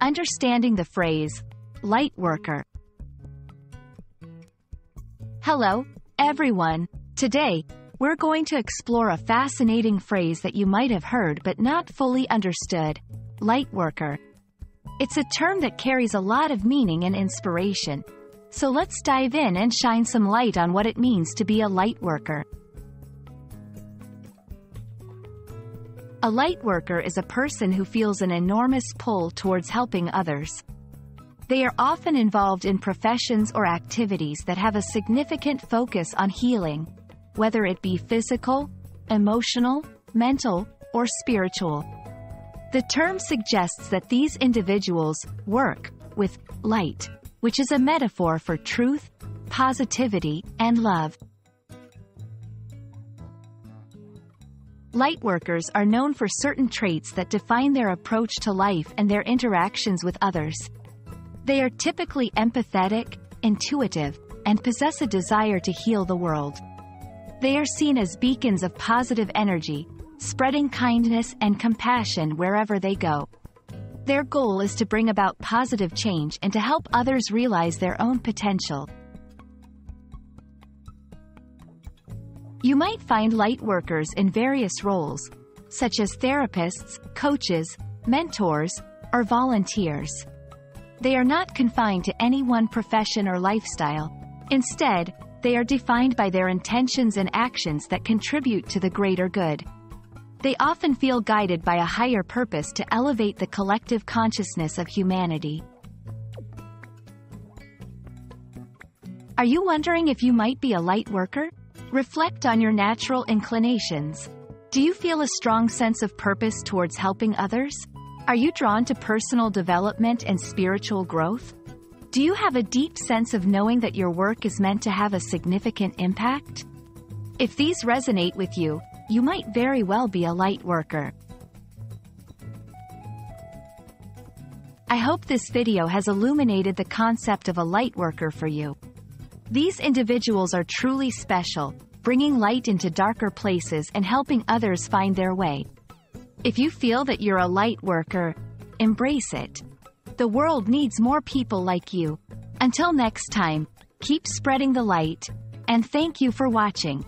Understanding the phrase, light worker. Hello, everyone. Today, we're going to explore a fascinating phrase that you might have heard but not fully understood, light worker. It's a term that carries a lot of meaning and inspiration. So let's dive in and shine some light on what it means to be a light worker. A light worker is a person who feels an enormous pull towards helping others. They are often involved in professions or activities that have a significant focus on healing, whether it be physical, emotional, mental, or spiritual. The term suggests that these individuals work with light, which is a metaphor for truth, positivity, and love. Lightworkers are known for certain traits that define their approach to life and their interactions with others. They are typically empathetic, intuitive, and possess a desire to heal the world. They are seen as beacons of positive energy, spreading kindness and compassion wherever they go. Their goal is to bring about positive change and to help others realize their own potential. You might find light workers in various roles, such as therapists, coaches, mentors, or volunteers. They are not confined to any one profession or lifestyle. Instead, they are defined by their intentions and actions that contribute to the greater good. They often feel guided by a higher purpose to elevate the collective consciousness of humanity. Are you wondering if you might be a light worker? Reflect on your natural inclinations. Do you feel a strong sense of purpose towards helping others? Are you drawn to personal development and spiritual growth? Do you have a deep sense of knowing that your work is meant to have a significant impact? If these resonate with you, you might very well be a light worker. I hope this video has illuminated the concept of a light worker for you. These individuals are truly special, bringing light into darker places and helping others find their way. If you feel that you're a light worker, embrace it. The world needs more people like you. Until next time, keep spreading the light, and thank you for watching.